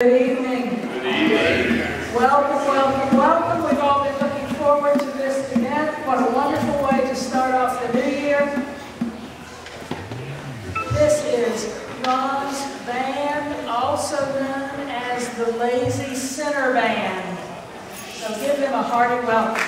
Good evening. Good evening. Welcome, welcome, welcome. We've all been looking forward to this event. What a wonderful way to start off the new year. This is Ron's band, also known as the Lazy Sinner Band. So give them a hearty welcome.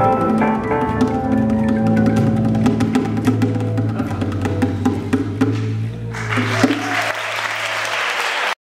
Thank